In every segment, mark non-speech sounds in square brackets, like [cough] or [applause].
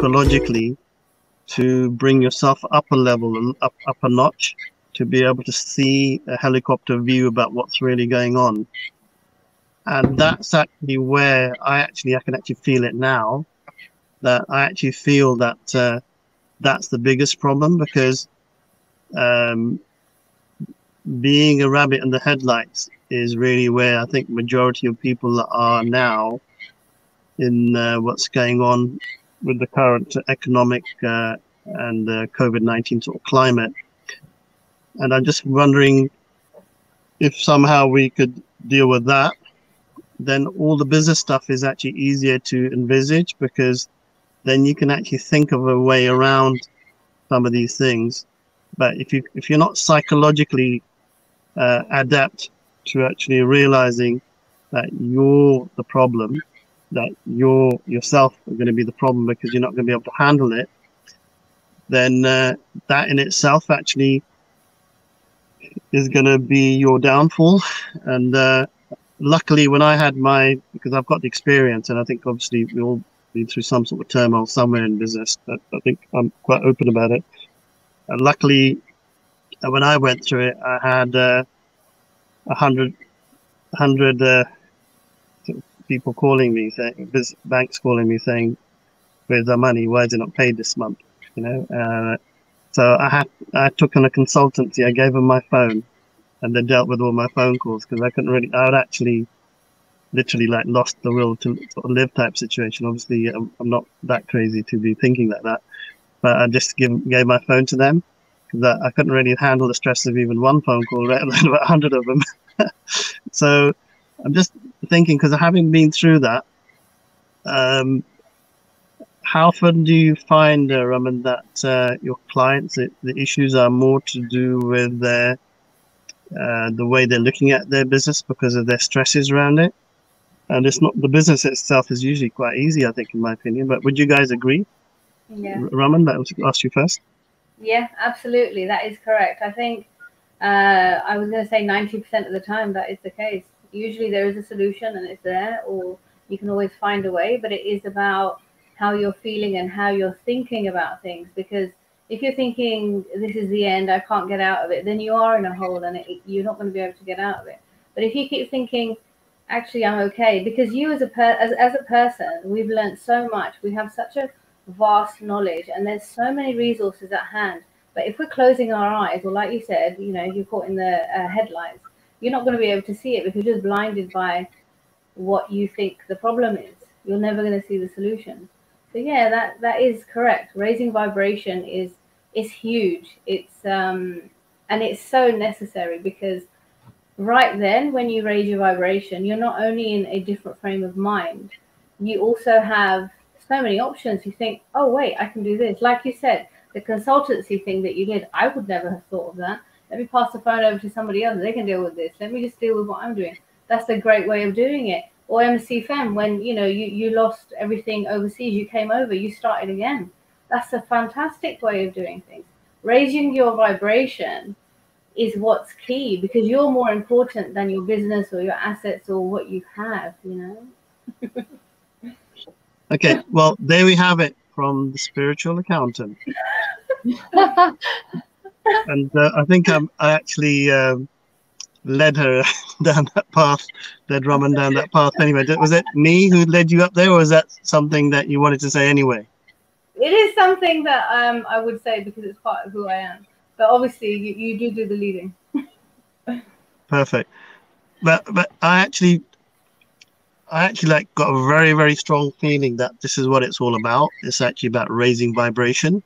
psychologically to bring yourself up a level and up, up a notch to be able to see a helicopter view about what's really going on. And that's actually where I actually I can actually feel it now. That I actually feel that uh, that's the biggest problem because um, being a rabbit in the headlights is really where I think majority of people are now in uh, what's going on with the current economic uh, and uh, COVID-19 sort of climate. And I'm just wondering if somehow we could deal with that, then all the business stuff is actually easier to envisage because then you can actually think of a way around some of these things. But if you if you're not psychologically uh, adept to actually realizing that you're the problem, that you're yourself are going to be the problem because you're not going to be able to handle it, then uh, that in itself actually is going to be your downfall. And uh, luckily, when I had my, because I've got the experience, and I think obviously we all been through some sort of turmoil somewhere in business, but I think I'm quite open about it. And luckily, uh, when I went through it, I had a uh, a hundred, hundred uh, people calling me, saying, banks calling me saying, "Where's our money? Why is it not paid this month?" You know. Uh, so I had, I took on a consultancy. I gave them my phone, and they dealt with all my phone calls because I couldn't really. I would actually, literally, like lost the will to sort of live type situation. Obviously, I'm, I'm not that crazy to be thinking like that, but I just give, gave my phone to them that I couldn't really handle the stress of even one phone call, [laughs] let alone about hundred of them. [laughs] so I'm just thinking because having been through that, um, how often do you find, uh, Raman, that uh, your clients it, the issues are more to do with their uh, the way they're looking at their business because of their stresses around it, and it's not the business itself is usually quite easy, I think, in my opinion. But would you guys agree? Yeah. Raman, that was ask you first. Yeah, absolutely. That is correct. I think uh, I was going to say 90% of the time that is the case. Usually there is a solution and it's there, or you can always find a way, but it is about how you're feeling and how you're thinking about things. Because if you're thinking, this is the end, I can't get out of it, then you are in a hole and it, you're not going to be able to get out of it. But if you keep thinking, actually, I'm okay, because you as a, per- as, as a person, we've learned so much. We have such a vast knowledge and there's so many resources at hand but if we're closing our eyes or like you said you know you're caught in the uh, headlights you're not going to be able to see it because you're just blinded by what you think the problem is you're never going to see the solution so yeah that that is correct raising vibration is is huge it's um and it's so necessary because right then when you raise your vibration you're not only in a different frame of mind you also have so many options. You think, oh, wait, I can do this. Like you said, the consultancy thing that you did, I would never have thought of that. Let me pass the phone over to somebody else. They can deal with this. Let me just deal with what I'm doing. That's a great way of doing it. Or MSC when you know you, you lost everything overseas, you came over, you started again. That's a fantastic way of doing things. Raising your vibration is what's key because you're more important than your business or your assets or what you have, you know. [laughs] Okay, well, there we have it from the spiritual accountant. [laughs] and uh, I think I'm, I actually um, led her [laughs] down that path, led Raman down that path anyway. Was it me who led you up there, or was that something that you wanted to say anyway? It is something that um, I would say because it's part of who I am. But obviously, you, you do do the leading. Perfect. But but I actually I actually like got a very very strong feeling that this is what it's all about. It's actually about raising vibration,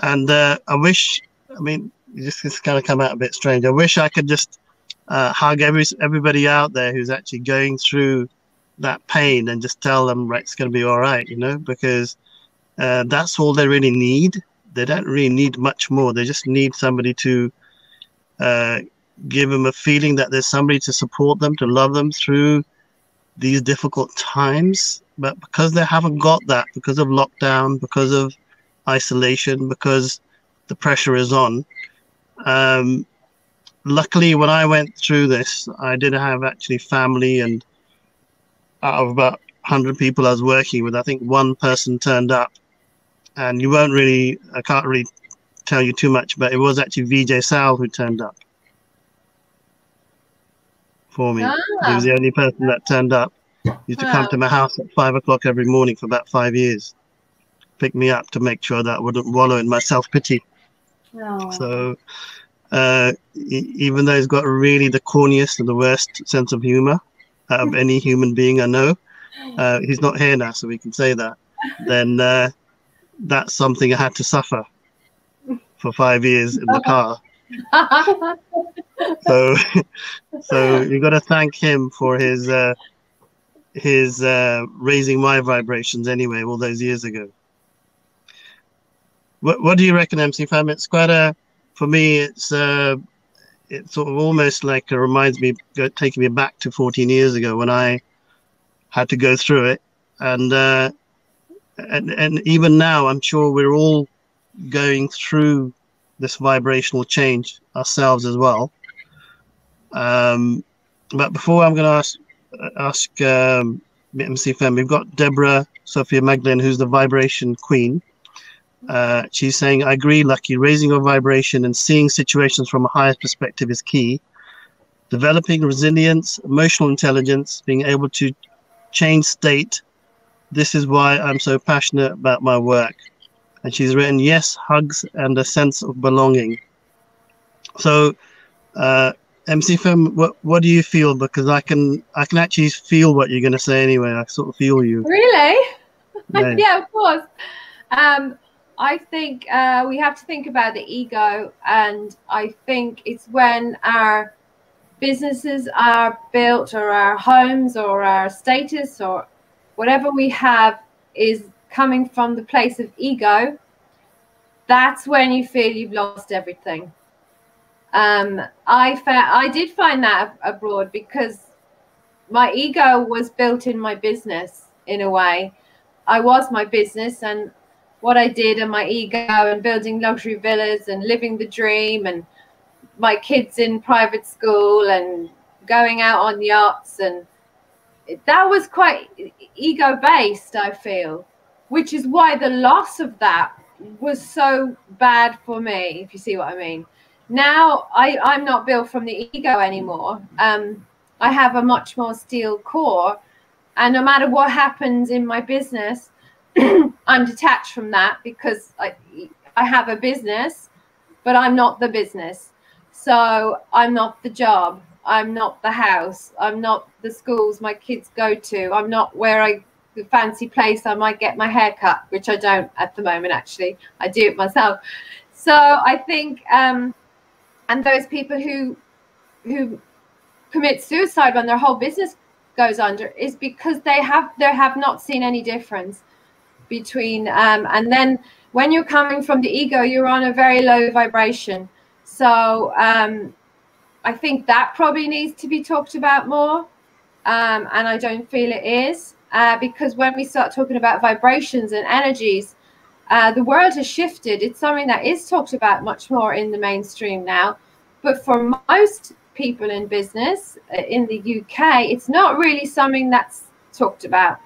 and uh, I wish. I mean, this has kind of come out a bit strange. I wish I could just uh, hug every everybody out there who's actually going through that pain and just tell them it's going to be all right. You know, because uh, that's all they really need. They don't really need much more. They just need somebody to uh, give them a feeling that there's somebody to support them, to love them through these difficult times, but because they haven't got that, because of lockdown, because of isolation, because the pressure is on. Um, luckily, when I went through this, I did have actually family, and out of about 100 people I was working with, I think one person turned up and you won't really, I can't really tell you too much, but it was actually VJ Sal who turned up for me. Ah. He was the only person that turned up. He used to come to my house at five o'clock every morning for about five years, pick me up to make sure that I wouldn't wallow in my self pity. Oh. So, uh, e- even though he's got really the corniest and the worst sense of humor out of any human being I know, [laughs] uh, he's not here now, so we can say that. Then uh, that's something I had to suffer for five years in the car. [laughs] So, so you got to thank him for his uh, his uh, raising my vibrations anyway all those years ago. What What do you reckon, MC Fam? It's quite a for me. It's uh, it's sort of almost like it reminds me, taking me back to 14 years ago when I had to go through it, and uh, and and even now, I'm sure we're all going through this vibrational change ourselves as well. Um, but before I'm going to ask ask um, MC Fem, we've got Deborah Sophia Magdalene, who's the vibration queen. Uh, she's saying, I agree, Lakhi. Raising your vibration and seeing situations from a higher perspective is key. Developing resilience, emotional intelligence, being able to change state. This is why I'm so passionate about my work. And she's written, yes, hugs and a sense of belonging. So, uh, MC Fem, what, what do you feel? Because I can I can actually feel what you're going to say anyway. I sort of feel you. Really? [laughs] Yeah. yeah, of course. Um, I think uh, we have to think about the ego, and I think it's when our businesses are built, or our homes, or our status, or whatever we have is coming from the place of ego. That's when you feel you've lost everything. Um, I fa- I did find that ab- abroad because my ego was built in my business in a way. I was my business and what I did and my ego and building luxury villas and living the dream and my kids in private school and going out on yachts and that was quite ego based I feel which is why the loss of that was so bad for me if you see what I mean. Now I I'm not built from the ego anymore. Um I have a much more steel core and no matter what happens in my business i'm detached from that because I, I have a business but i'm not the business. So i'm not the job. I'm not the house. I'm not the schools my kids go to. I'm not where i the fancy place i might get my hair cut which i don't at the moment actually. I do it myself. So i think um and those people who who commit suicide when their whole business goes under is because they have they have not seen any difference between um, and then when you're coming from the ego you're on a very low vibration. So um, i think that probably needs to be talked about more um, and i don't feel it is uh, because when we start talking about vibrations and energies uh, the world has shifted. It's something that is talked about much more in the mainstream now. But for most people in business uh, in the UK, it's not really something that's talked about.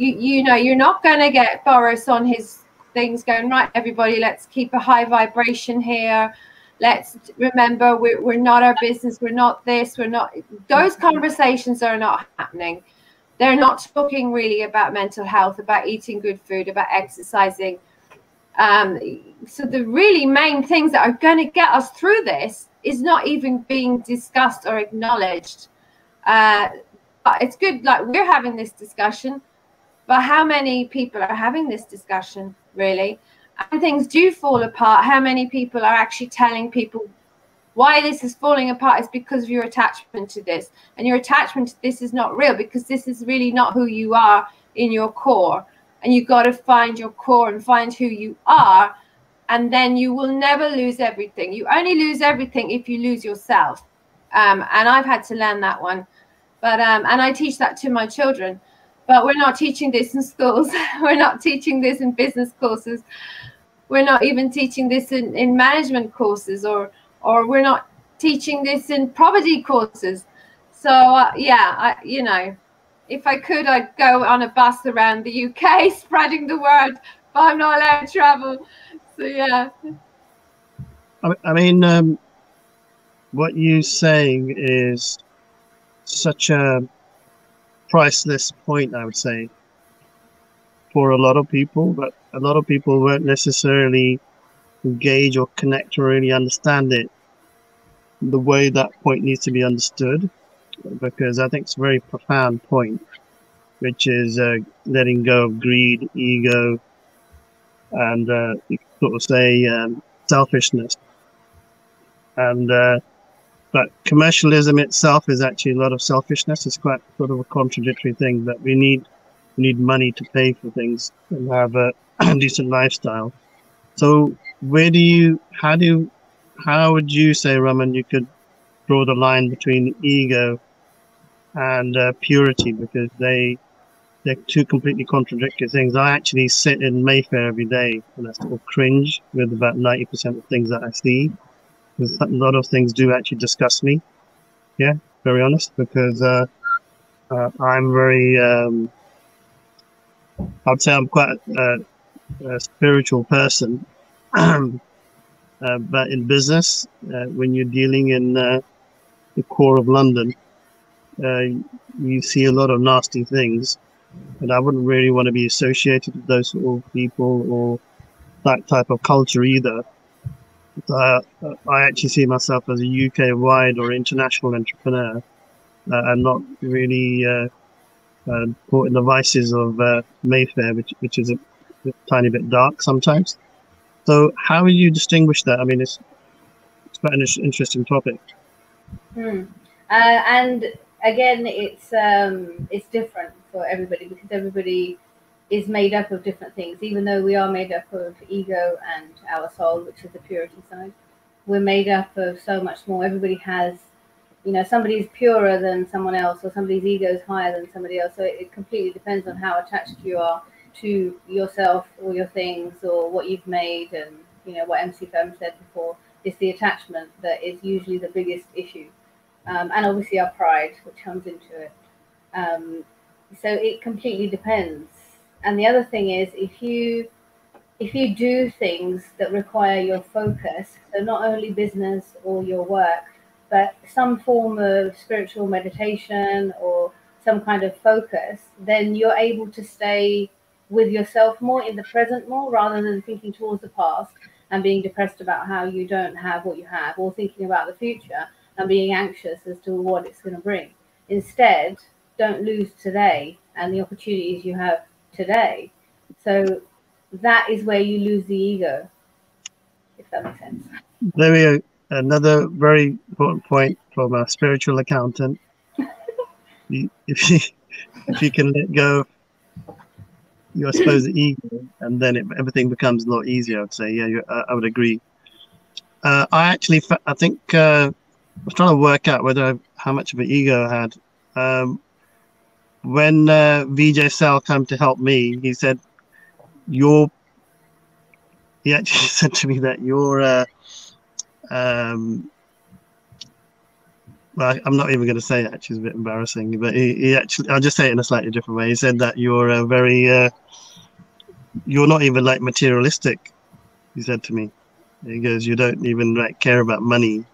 You you know, you're not going to get Boris on his things going right. Everybody, let's keep a high vibration here. Let's remember we're, we're not our business. We're not this. We're not. Those conversations are not happening. They're not talking really about mental health, about eating good food, about exercising. Um, so the really main things that are going to get us through this is not even being discussed or acknowledged. Uh, but it's good, like we're having this discussion, but how many people are having this discussion really? And things do fall apart. How many people are actually telling people why this is falling apart is because of your attachment to this, and your attachment to this is not real because this is really not who you are in your core. And you've got to find your core and find who you are and then you will never lose everything. You only lose everything if you lose yourself. Um, and I've had to learn that one. But um, and I teach that to my children. But we're not teaching this in schools. [laughs] we're not teaching this in business courses. We're not even teaching this in, in management courses, or or we're not teaching this in property courses. So uh, yeah, I, you know, if I could, I'd go on a bus around the UK, [laughs] spreading the word but I'm not allowed to travel. So yeah. I, mean, um, what you're saying is such a priceless point, I would say, for a lot of people, but a lot of people won't necessarily engage or connect or really understand it the way that point needs to be understood, because I think it's a very profound point, which is uh, letting go of greed, ego, and uh, sort of say um, selfishness. And uh, but commercialism itself is actually a lot of selfishness. It's quite sort of a contradictory thing that we need we need money to pay for things and have a [clears throat] decent lifestyle. So where do you how do you, how would you say Raman you could draw the line between ego and uh, purity because they they're two completely contradictory things. I actually sit in Mayfair every day and I sort of cringe with about ninety percent of things that I see a lot of things do actually disgust me. Yeah, very honest, because uh, uh, I'm very, um, I'd say I'm quite a, a spiritual person. [clears throat] uh, but in business, uh, when you're dealing in uh, the core of London, uh, you see a lot of nasty things. And I wouldn't really want to be associated with those sort of people or that type of culture either uh, I actually see myself as a UK wide or international entrepreneur uh, and not really uh, uh, caught in the vices of uh, Mayfair, which, which is a, tiny bit dark sometimes. So, how would you distinguish that? I mean, it's, it's quite an interesting topic. Hmm. Uh, and again, it's um, it's different for everybody because everybody is made up of different things, even though we are made up of ego and our soul, which is the purity side. We're made up of so much more. Everybody has, you know, somebody's purer than someone else, or somebody's ego is higher than somebody else. So it, it completely depends on how attached you are to yourself or your things or what you've made. And, you know, what MC Fem said before, it's the attachment that is usually the biggest issue. Um, and obviously our pride, which comes into it. Um, so it completely depends and the other thing is if you if you do things that require your focus so not only business or your work but some form of spiritual meditation or some kind of focus then you're able to stay with yourself more in the present more rather than thinking towards the past and being depressed about how you don't have what you have or thinking about the future and being anxious as to what it's going to bring. Instead don't lose today and the opportunities you have today. So that is where you lose the ego, if that makes sense. There we go. Another very important point from a spiritual accountant. [laughs] you, if, you, if you can let go you I suppose the ego, and then it, everything becomes a lot easier. I'd say, yeah, I, I would agree. Uh, I actually, I think uh, I was trying to work out whether I, how much of an ego I had. Um, when uh, Vijay Sal came to help me, he said, "You're." He actually [laughs] said to me that you're. Uh, um, well, I'm not even going to say it. Actually, it's a bit embarrassing. But he, he actually, I'll just say it in a slightly different way. He said that you're a very, uh, you're not even like materialistic. He said to me, he goes, you don't even like care about money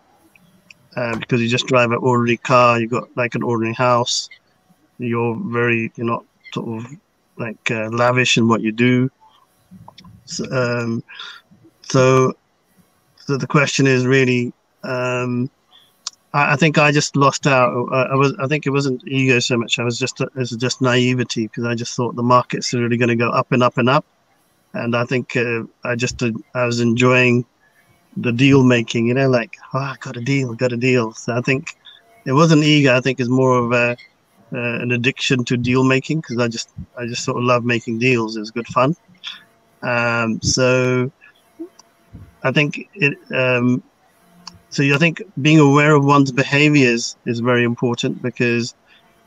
uh, because you just drive an ordinary car. you've got like an ordinary house you're very you're not sort of like uh, lavish in what you do. So, um, so so the question is really um, I, I, think I just lost out. I, I, was I think it wasn't ego so much. I was just it was just naivety because I just thought the market's are really going to go up and up and up. And I think uh, I just uh, I was enjoying the deal making you know like oh I got a deal got a deal. So I think it wasn't ego. I think it's more of a uh, an addiction to deal making because I just I just sort of love making deals. It's good fun. Um, so I think it. Um, so I think being aware of one's behaviors is very important because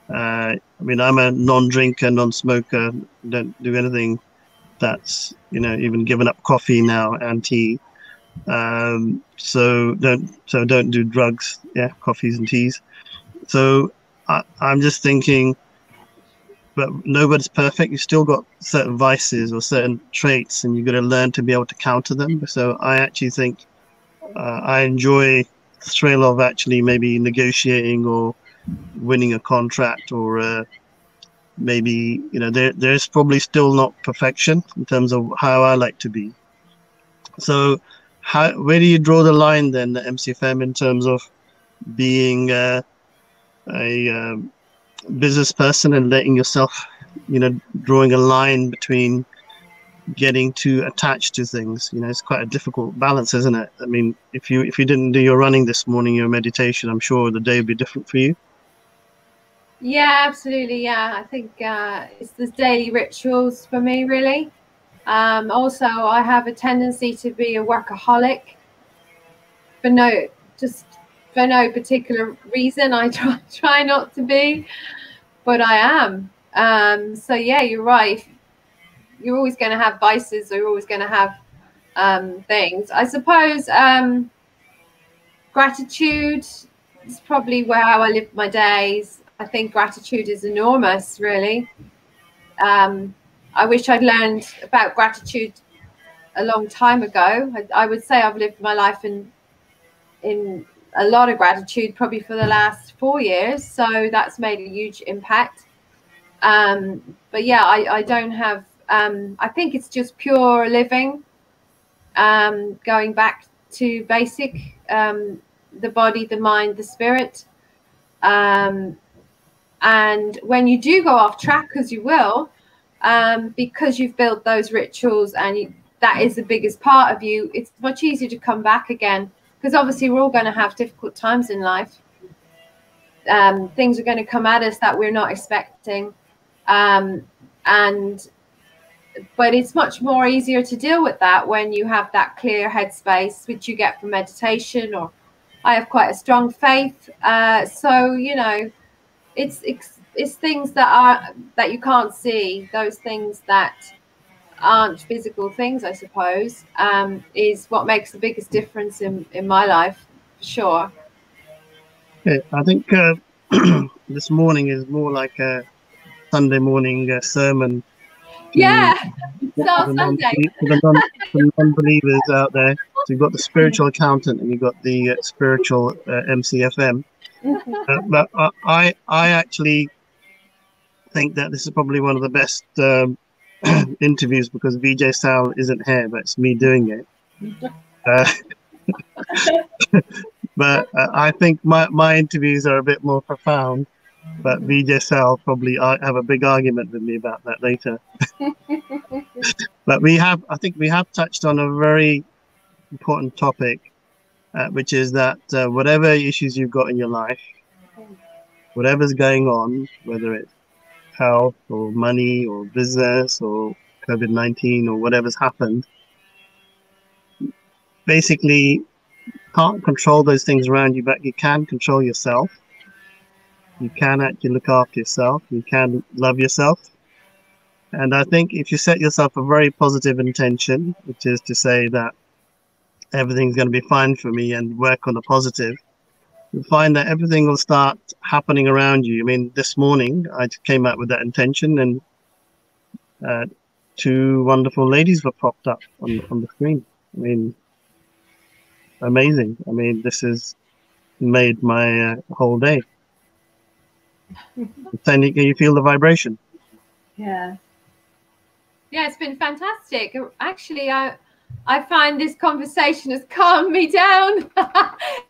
uh, I mean I'm a non-drinker, non-smoker, don't do anything that's you know even given up coffee now and tea. Um, so don't so don't do drugs, yeah, coffees and teas. So I, am just thinking but nobody's perfect. You've still got certain vices or certain traits, and you've got to learn to be able to counter them. So I actually think uh, I enjoy the thrill of actually maybe negotiating or winning a contract or uh, maybe you know there there's probably still not perfection in terms of how I like to be. So how where do you draw the line then, the MCFM, in terms of being uh, a um, business person and letting yourself, you know, drawing a line between getting too attached to things. You know, it's quite a difficult balance, isn't it? I mean, if you if you didn't do your running this morning, your meditation, I'm sure the day would be different for you. Yeah, absolutely. Yeah, I think uh, it's the daily rituals for me, really. Um, also, I have a tendency to be a workaholic but no just for no particular reason. I [laughs] try try not to be, but I am. Um, so yeah, you're right. You're always going to have vices. You're always going to have um, things. I suppose um, gratitude is probably where I live my days. I think gratitude is enormous, really. Um, I wish I'd learned about gratitude a long time ago. I, I, would say I've lived my life in in a lot of gratitude, probably for the last four years. So that's made a huge impact. Um, but yeah, I, I don't have. Um, I think it's just pure living, um, going back to basic, um, the body, the mind, the spirit. Um, and when you do go off track, as you will, um, because you've built those rituals and you, that is the biggest part of you, it's much easier to come back again. Because obviously, we're all going to have difficult times in life. Um, things are going to come at us that we're not expecting. Um, and but it's much more easier to deal with that when you have that clear headspace, which you get from meditation. Or I have quite a strong faith, uh, so you know it's, it's it's things that are that you can't see those things that aren't physical things i suppose um, is what makes the biggest difference in in my life for sure. Yeah, i think uh, [clears throat] this morning is more like a sunday morning uh, sermon. Yeah [laughs] so the sunday. for the, non, the non-believers out there so you've got the spiritual accountant and you've got the uh, spiritual uh, mcfm [laughs] uh, but I, I actually think that this is probably one of the best um, [clears throat] interviews because VJ Sal isn't here, but it's me doing it. Uh, [laughs] but uh, I think my, my interviews are a bit more profound. But VJ Sal probably have a big argument with me about that later. [laughs] but we have, I think we have touched on a very important topic uh, which is that uh, whatever issues you've got in your life, whatever's going on, whether it's health or money or business or COVID 19 or whatever's happened, basically can't control those things around you, but you can control yourself. You can actually look after yourself. You can love yourself. And I think if you set yourself a very positive intention, which is to say that everything's going to be fine for me and work on the positive, you'll find that everything will start happening around you. I mean, this morning I came out with that intention and uh, two wonderful ladies were popped up on, on the screen. I mean, amazing. I mean, this has made my uh, whole day. [laughs] can you feel the vibration? Yeah. Yeah, it's been fantastic. Actually, I I find this conversation has calmed me down [laughs]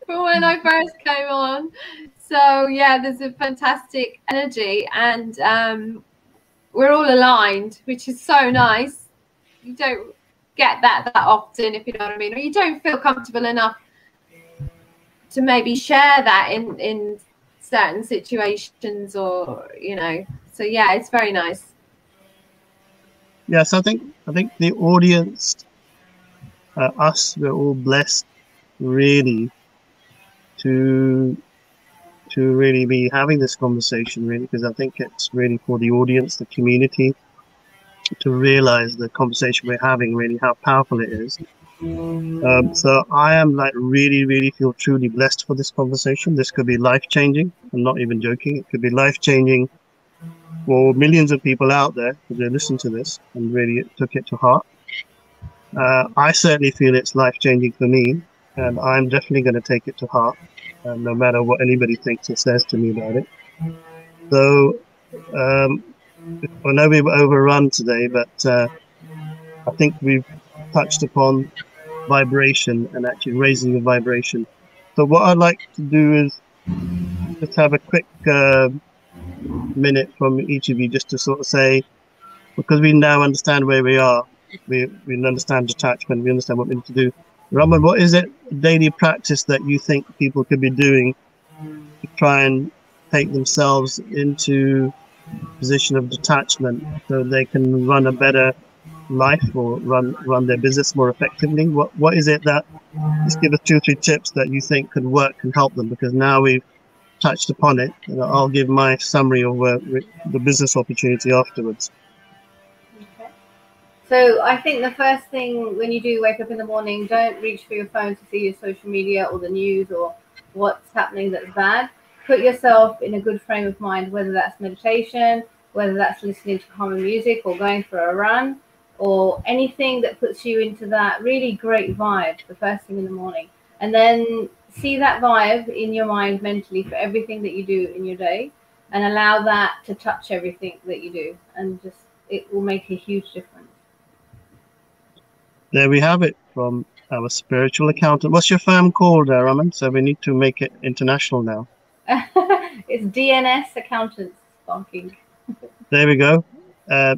from when I first came on. So yeah, there's a fantastic energy, and um, we're all aligned, which is so nice. You don't get that that often, if you know what I mean, or you don't feel comfortable enough to maybe share that in in certain situations, or you know. So yeah, it's very nice. Yes, I think I think the audience uh, us, we're all blessed really to to really be having this conversation really because I think it's really for the audience, the community to realize the conversation we're having really how powerful it is. Um, so I am like really, really feel truly blessed for this conversation. This could be life changing. I'm not even joking. It could be life changing for millions of people out there who listen to this and really took it to heart. Uh, I certainly feel it's life changing for me, and I'm definitely going to take it to heart, uh, no matter what anybody thinks or says to me about it. So, um, I know we've overrun today, but uh, I think we've touched upon vibration and actually raising the vibration. So, what I'd like to do is just have a quick uh, minute from each of you just to sort of say, because we now understand where we are, we, we understand detachment, we understand what we need to do. Raman, what is it daily practice that you think people could be doing to try and take themselves into position of detachment so they can run a better life or run run their business more effectively? What what is it that just give us two or three tips that you think could work and help them? Because now we've touched upon it, and I'll give my summary of uh, the business opportunity afterwards. So I think the first thing when you do wake up in the morning, don't reach for your phone to see your social media or the news or what's happening that's bad. Put yourself in a good frame of mind, whether that's meditation, whether that's listening to calming music or going for a run or anything that puts you into that really great vibe the first thing in the morning. And then see that vibe in your mind mentally for everything that you do in your day and allow that to touch everything that you do and just it will make a huge difference there we have it from our spiritual accountant. What's your firm called uh, raman so we need to make it international now. [laughs] It's dns accountants Sparking. [laughs] there we go. Uh,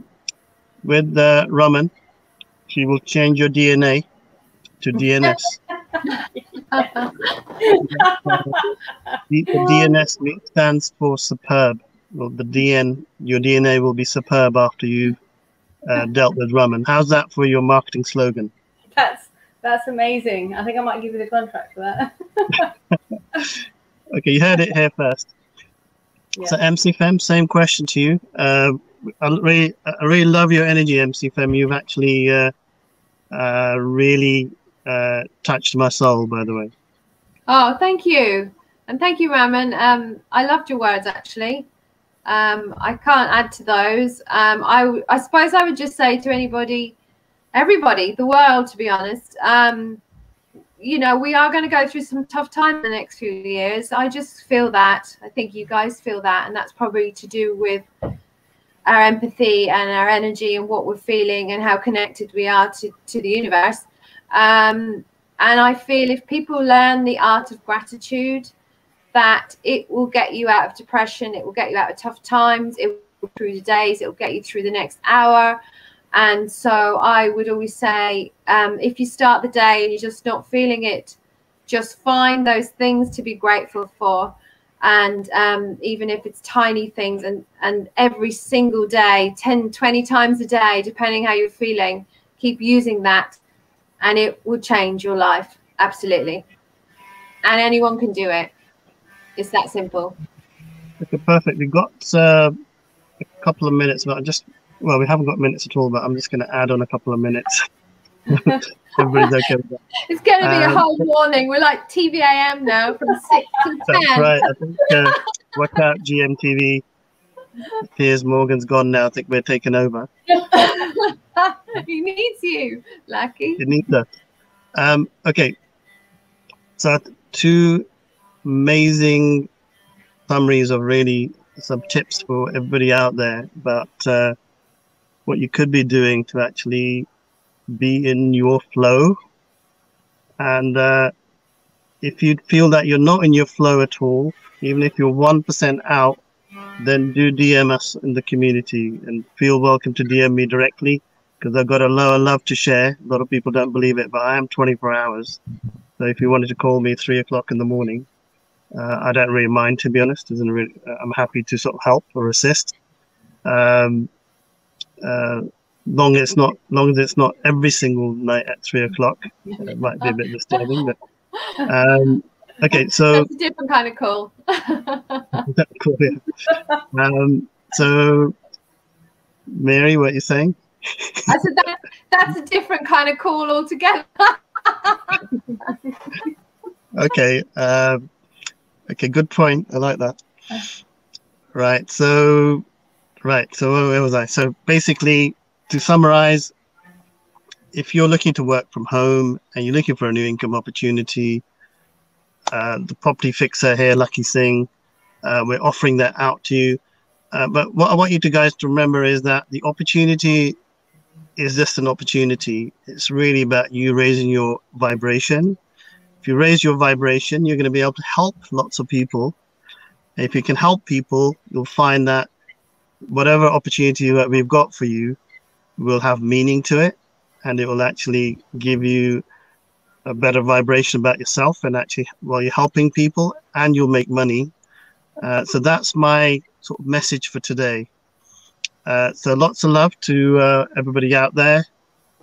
with uh, raman she will change your dna to dns [laughs] the, the DNS stands for superb. Well, the DN, your DNA will be superb after you've uh, dealt with Raman. How's that for your marketing slogan? That's that's amazing. I think I might give you the contract for that. [laughs] okay, you heard it here first. Yeah. So MC Fem, same question to you. Uh, I really, I really love your energy, MC Fem. You've actually uh, uh, really uh, touched my soul, by the way. Oh, thank you. And thank you, Raman. Um, I loved your words, actually. Um, I can't add to those. Um, I, I suppose I would just say to anybody, everybody, the world, to be honest, um, you know, we are going to go through some tough time in the next few years. I just feel that. I think you guys feel that. And that's probably to do with our empathy and our energy and what we're feeling and how connected we are to, to the universe. Um, and I feel if people learn the art of gratitude, that it will get you out of depression, it will get you out of tough times, it will through the days, it will get you through the next hour. And so I would always say, um, if you start the day and you're just not feeling it, just find those things to be grateful for. And um, even if it's tiny things, and, and every single day, 10, 20 times a day, depending how you're feeling, keep using that and it will change your life. Absolutely. And anyone can do it. It's that simple. Okay, perfect. We've got uh, a couple of minutes, but I just, well, we haven't got minutes at all, but I'm just going to add on a couple of minutes. [laughs] Everybody's okay with that. It's going to be um, a whole morning. We're like TV-am now from 6 to [laughs] 10. That's right. I think uh, work out GMTV. Piers Morgan's gone now. I think we're taking over. [laughs] he needs you, Lakhi. He needs us. Um, okay. So two amazing summaries of really some tips for everybody out there about uh, what you could be doing to actually be in your flow. And uh, if you feel that you're not in your flow at all, even if you're 1% out, then do DM us in the community and feel welcome to DM me directly because I've got a lot of love to share. A lot of people don't believe it, but I am 24 hours. So if you wanted to call me three o'clock in the morning, uh, I don't really mind, to be honest. Really, uh, I'm happy to sort of help or assist. Um, uh, long as it's not long as it's not every single night at three o'clock. It might be a bit disturbing, but um, Okay, so that's a different kind of call. [laughs] cool, yeah. um, so, Mary, what are you saying? I said that that's a different kind of call altogether. [laughs] okay. Um, okay, good point. I like that. Right. So, Right. So where was I? So basically, to summarize, if you're looking to work from home and you're looking for a new income opportunity, uh, the property fixer here, Lakhi Singh, uh, we're offering that out to you. Uh, but what I want you to guys to remember is that the opportunity is just an opportunity. It's really about you raising your vibration. If you raise your vibration, you're going to be able to help lots of people. If you can help people, you'll find that whatever opportunity that we've got for you will have meaning to it and it will actually give you a better vibration about yourself and actually while you're helping people and you'll make money uh, so that's my sort of message for today uh, so lots of love to uh, everybody out there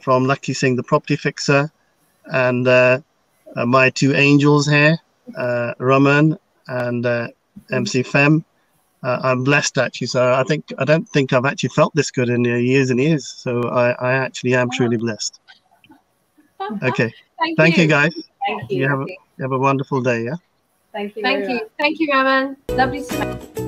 from Lakhi Singh the property fixer and uh, Uh, my two angels here uh, raman and uh, mc fem uh, I'm blessed actually. So I think I don't think I've actually felt this good in years and years. So I, I actually am truly blessed. [laughs] Okay. Thank, Thank you. you, guys. Thank you. You have a, you have a wonderful day. Yeah. Thank you. Thank very you. much. Thank you, Raman. Lovely to